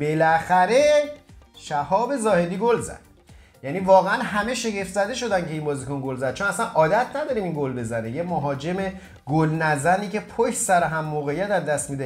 بالاخره شهاب زاهدی گل زد. یعنی واقعا همه شگفت زده شدن که این بازیکن گل زد. چون اصلا عادت نداریم این گل بزنه. یه مهاجم گل نزنی که پشت سر هم موقعیت از دست میده.